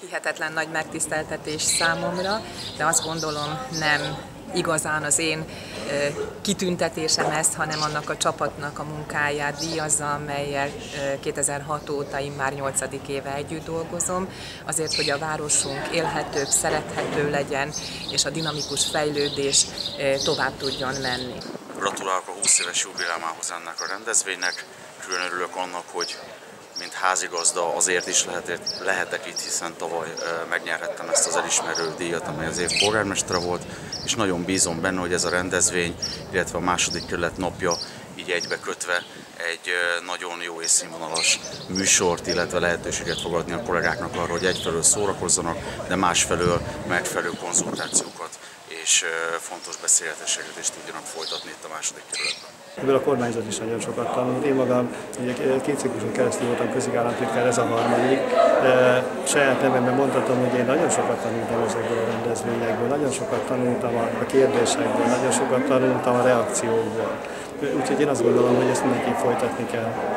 Hihetetlen nagy megtiszteltetés számomra, de azt gondolom nem igazán az én kitüntetésem ezt, hanem annak a csapatnak a munkáját díjazza, amelyel 2006 óta én már 8. éve együtt dolgozom, azért, hogy a városunk élhetőbb, szerethető legyen, és a dinamikus fejlődés tovább tudjon menni. Gratulálok a 20 éves jubileumához ennek a rendezvénynek, külön örülök annak, hogy mint házigazda azért is lehetek, lehetek itt, hiszen tavaly megnyerhettem ezt az elismerő díjat, amely az év polgármestere volt, és nagyon bízom benne, hogy ez a rendezvény, illetve a második kerület napja így egybe kötve egy nagyon jó és színvonalas műsort, illetve lehetőséget fog adni a kollégáknak arra, hogy egyfelől szórakozzanak, de másfelől megfelelő konzultációkat és fontos beszélgetéseket is tudjanak folytatni itt a második kerületben. Ebből a kormányzat is nagyon sokat tanult. Én magam ugye két cikluson keresztül voltam közigállamtitkár, ez a harmadik. Saját nevemben mondhatom, hogy én nagyon sokat tanultam ezekből a rendezvényekből, nagyon sokat tanultam a kérdésekből, nagyon sokat tanultam a reakciókból. Úgyhogy én azt gondolom, hogy ezt mindenki folytatni kell.